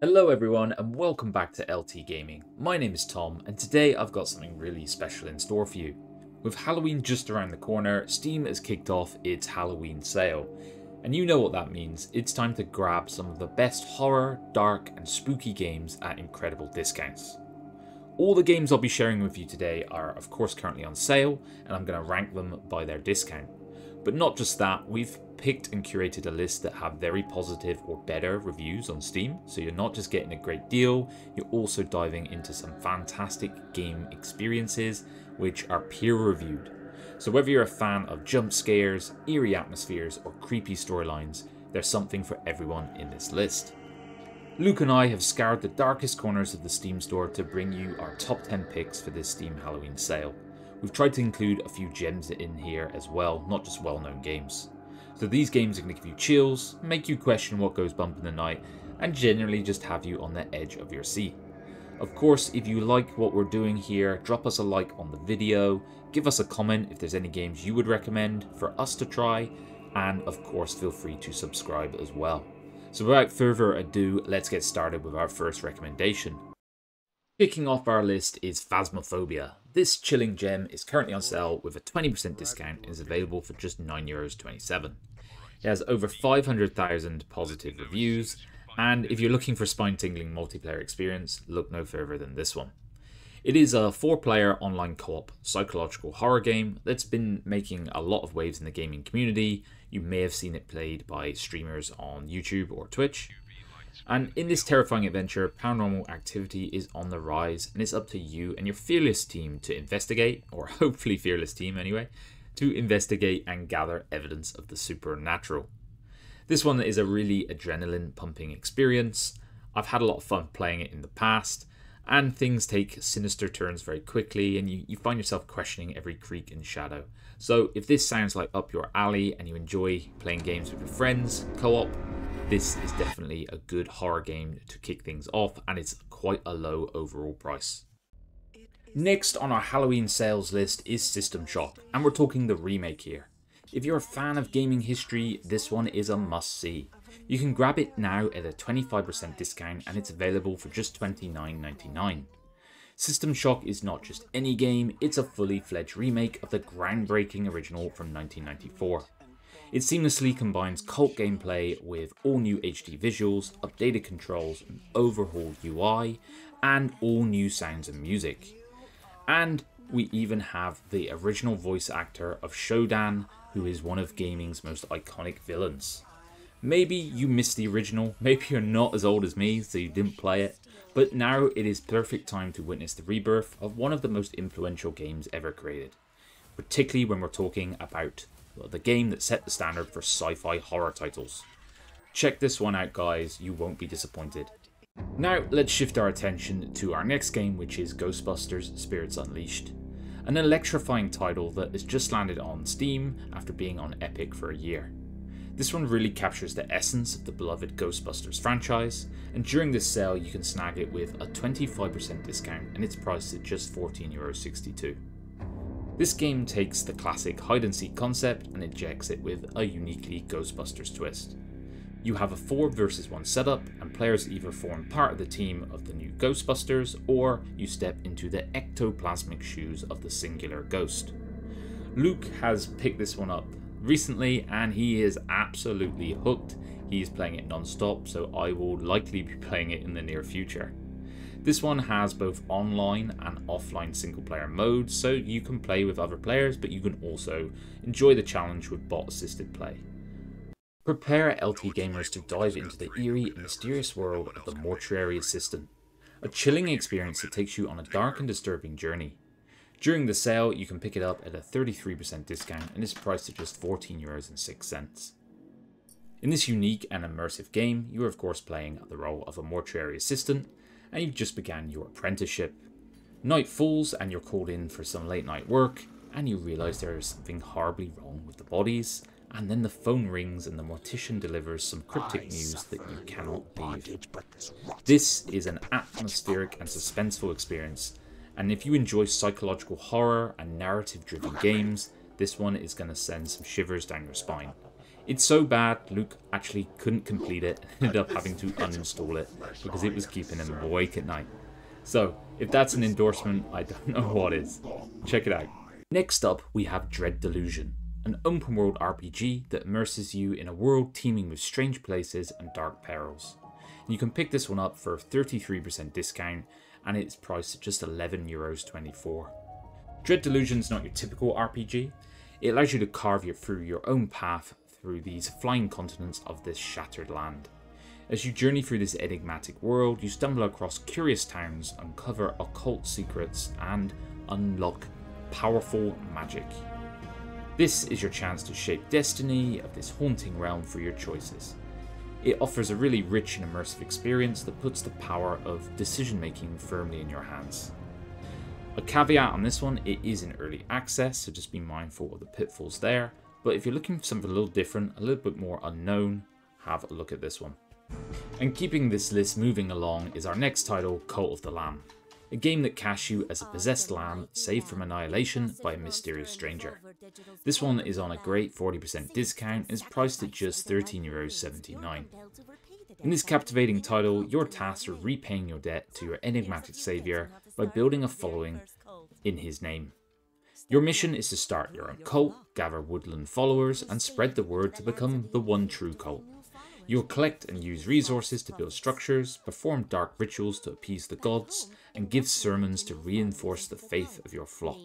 Hello everyone and welcome back to LT Gaming. My name is Tom and today I've got something really special in store for you. With Halloween just around the corner, Steam has kicked off its Halloween sale. And you know what that means, it's time to grab some of the best horror, dark and spooky games at incredible discounts. All the games I'll be sharing with you today are of course currently on sale and I'm going to rank them by their discount. But not just that, we've picked and curated a list that have very positive or better reviews on Steam. So you're not just getting a great deal, you're also diving into some fantastic game experiences which are peer reviewed. So whether you're a fan of jump scares, eerie atmospheres, or creepy storylines, there's something for everyone in this list. Luke and I have scoured the darkest corners of the Steam store to bring you our top 10 picks for this Steam Halloween sale. We've tried to include a few gems in here as well, not just well known games. So these games are going to give you chills, make you question what goes bump in the night, and generally just have you on the edge of your seat. Of course, if you like what we're doing here, drop us a like on the video, give us a comment if there's any games you would recommend for us to try, and of course feel free to subscribe as well. So without further ado, let's get started with our first recommendation. Kicking off our list is Phasmophobia. This chilling gem is currently on sale with a 20% discount and is available for just €9.27. It has over 500,000 positive reviews, and if you're looking for spine-tingling multiplayer experience, look no further than this one. It is a four-player online co-op psychological horror game that's been making a lot of waves in the gaming community. You may have seen it played by streamers on YouTube or Twitch. And in this terrifying adventure, paranormal activity is on the rise, and it's up to you and your fearless team to investigate, or hopefully fearless team anyway, to investigate and gather evidence of the supernatural. This one is a really adrenaline pumping experience. I've had a lot of fun playing it in the past, and things take sinister turns very quickly, and you, you find yourself questioning every creak and shadow. So, if this sounds like up your alley and you enjoy playing games with your friends, co op, this is definitely a good horror game to kick things off, and it's quite a low overall price. Next on our Halloween sales list is System Shock, and we're talking the remake here. If you're a fan of gaming history, this one is a must see. You can grab it now at a 25% discount and it's available for just $29.99. System Shock is not just any game, it's a fully fledged remake of the groundbreaking original from 1994. It seamlessly combines cult gameplay with all new HD visuals, updated controls, an overhauled UI, and all new sounds and music. And we even have the original voice actor of Shodan, who is one of gaming's most iconic villains. Maybe you missed the original, maybe you're not as old as me, so you didn't play it, but now it is perfect time to witness the rebirth of one of the most influential games ever created, particularly when we're talking about the game that set the standard for sci-fi horror titles. Check this one out guys, you won't be disappointed. Now let's shift our attention to our next game which is Ghostbusters Spirits Unleashed. An electrifying title that has just landed on Steam after being on Epic for a year. This one really captures the essence of the beloved Ghostbusters franchise, and during this sale you can snag it with a 25% discount and it's priced at just €14.62. This game takes the classic hide and seek concept and injects it with a uniquely Ghostbusters twist. You have a 4 versus 1 setup, and players either form part of the team of the new Ghostbusters or you step into the ectoplasmic shoes of the singular ghost. Luke has picked this one up recently and he is absolutely hooked. He's playing it non stop, so I will likely be playing it in the near future. This one has both online and offline single player modes, so you can play with other players, but you can also enjoy the challenge with bot assisted play. Prepare LT gamers to dive into the eerie and mysterious world of the mortuary assistant, a chilling experience that takes you on a dark and disturbing journey. During the sale, you can pick it up at a 33% discount and is priced at just €14.06. In this unique and immersive game, you are of course playing the role of a mortuary assistant, and you've just began your apprenticeship. Night falls and you're called in for some late night work, and you realise there is something horribly wrong with the bodies, and then the phone rings and the mortician delivers some cryptic news that you cannot believe. This is an atmospheric and suspenseful experience, and if you enjoy psychological horror and narrative driven games, this one is going to send some shivers down your spine. It's so bad, Luke actually couldn't complete it and ended up having to uninstall it because it was keeping him awake at night. So, if that's an endorsement, I don't know what is. Check it out. Next up, we have Dread Delusion, an open world RPG that immerses you in a world teeming with strange places and dark perils. You can pick this one up for a 33% discount and it's priced at just €11.24. Dread Delusion is not your typical RPG. It allows you to carve your, through your own path through these flying continents of this shattered land. As you journey through this enigmatic world, you stumble across curious towns, uncover occult secrets, and unlock powerful magic. This is your chance to shape destiny of this haunting realm through your choices. It offers a really rich and immersive experience that puts the power of decision making firmly in your hands. A caveat on this one, it is in early access, so just be mindful of the pitfalls there. But if you're looking for something a little different, a little bit more unknown, have a look at this one. And keeping this list moving along is our next title, Cult of the Lamb a game that casts you as a possessed lamb saved from annihilation by a mysterious stranger. This one is on a great 40% discount and is priced at just €13.79. In this captivating title, your tasks are repaying your debt to your enigmatic saviour by building a following in his name. Your mission is to start your own cult, gather woodland followers, and spread the word to become the one true cult. You'll collect and use resources to build structures, perform dark rituals to appease the gods, and give sermons to reinforce the faith of your flock.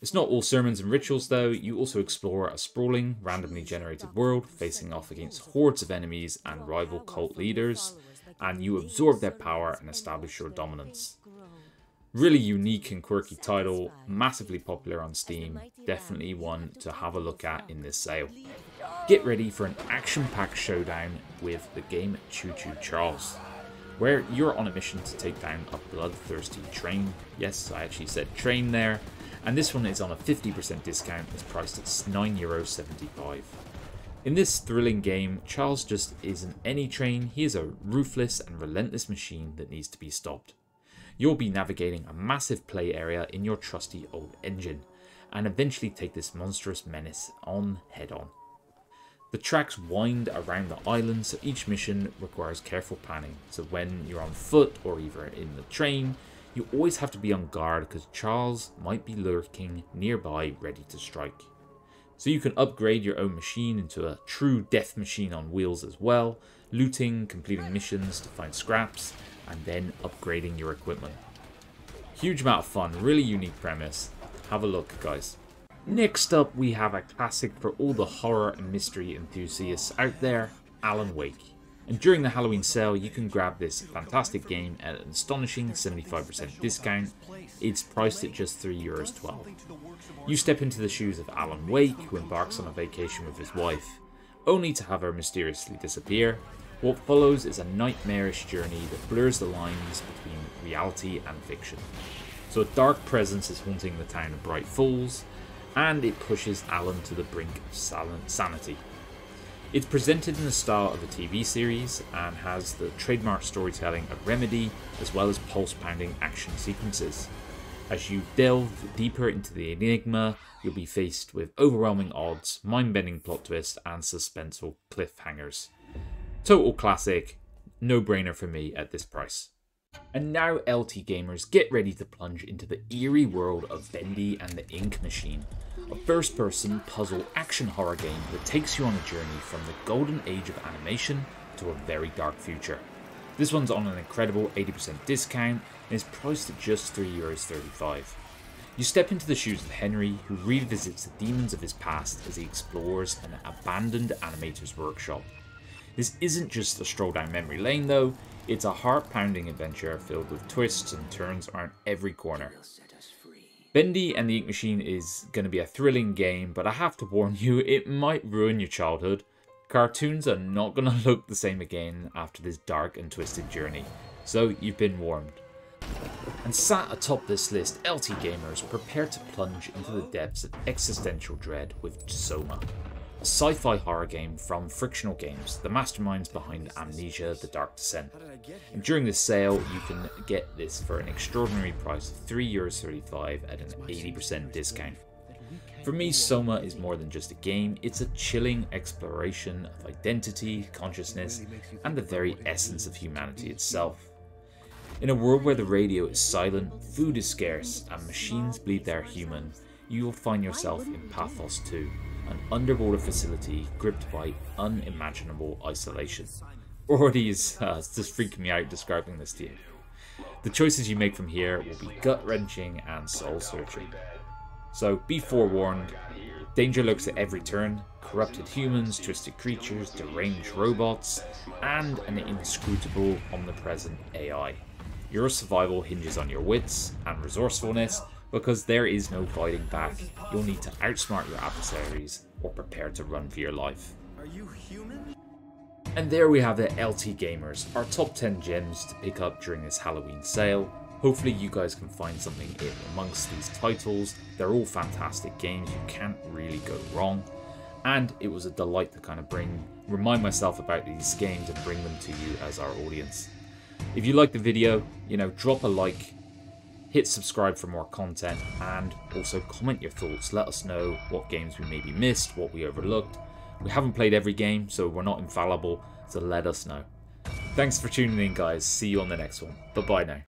It's not all sermons and rituals though, you also explore a sprawling, randomly generated world facing off against hordes of enemies and rival cult leaders, and you absorb their power and establish your dominance. Really unique and quirky title, massively popular on Steam, definitely one to have a look at in this sale. Get ready for an action-packed showdown with the game Choo Choo Charles, where you're on a mission to take down a bloodthirsty train. Yes, I actually said train there, and this one is on a 50% discount, it's priced at €9.75. In this thrilling game, Charles just isn't any train, he is a ruthless and relentless machine that needs to be stopped. You'll be navigating a massive play area in your trusty old engine, and eventually take this monstrous menace on head on. The tracks wind around the island, so each mission requires careful planning. So when you're on foot or either in the train, you always have to be on guard because Charles might be lurking nearby ready to strike. So you can upgrade your own machine into a true death machine on wheels as well, looting, completing missions to find scraps, and then upgrading your equipment. Huge amount of fun, really unique premise. Have a look, guys. Next up, we have a classic for all the horror and mystery enthusiasts out there, Alan Wake. And during the Halloween sale, you can grab this fantastic game at an astonishing 75% discount. It's priced at just €3.12. You step into the shoes of Alan Wake, who embarks on a vacation with his wife, only to have her mysteriously disappear, what follows is a nightmarish journey that blurs the lines between reality and fiction. So a dark presence is haunting the town of Bright Falls, and it pushes Alan to the brink of sanity. It's presented in the style of a TV series and has the trademark storytelling of Remedy as well as pulse pounding action sequences. As you delve deeper into the enigma, you'll be faced with overwhelming odds, mind bending plot twists, and suspenseful cliffhangers. Total classic, no brainer for me at this price. And now, LT gamers, get ready to plunge into the eerie world of Bendy and the Ink Machine, a first person puzzle action horror game that takes you on a journey from the golden age of animation to a very dark future. This one's on an incredible 80% discount and is priced at just €3.35. You step into the shoes of Henry, who revisits the demons of his past as he explores an abandoned animator's workshop this isn't just a stroll down memory lane though, it's a heart-pounding adventure filled with twists and turns around every corner. Bendy and the Ink Machine is going to be a thrilling game, but I have to warn you, it might ruin your childhood. Cartoons are not going to look the same again after this dark and twisted journey, so you've been warned. And sat atop this list, LT gamers prepare to plunge into the depths of existential dread with Soma a sci-fi horror game from Frictional Games, the masterminds behind Amnesia The Dark Descent. And during this sale, you can get this for an extraordinary price of €3.35 at an 80% discount. For me, Soma is more than just a game, it's a chilling exploration of identity, consciousness, and the very essence of humanity itself. In a world where the radio is silent, food is scarce, and machines believe they're human, you will find yourself in Pathos 2, an underwater facility gripped by unimaginable isolation. Already is uh, just freaking me out describing this to you. The choices you make from here will be gut wrenching and soul searching. So be forewarned, danger lurks at every turn, corrupted humans, twisted creatures, deranged robots, and an inscrutable, omnipresent AI. Your survival hinges on your wits and resourcefulness because there is no fighting back. You'll need to outsmart your adversaries or prepare to run for your life. Are you human? And there we have it, LT Gamers, our top 10 gems to pick up during this Halloween sale. Hopefully you guys can find something in amongst these titles. They're all fantastic games, you can't really go wrong. And it was a delight to kind of bring, remind myself about these games and bring them to you as our audience. If you like the video, you know, drop a like, hit subscribe for more content, and also comment your thoughts. Let us know what games we maybe missed, what we overlooked. We haven't played every game, so we're not infallible, so let us know. Thanks for tuning in, guys. See you on the next one. Bye bye now.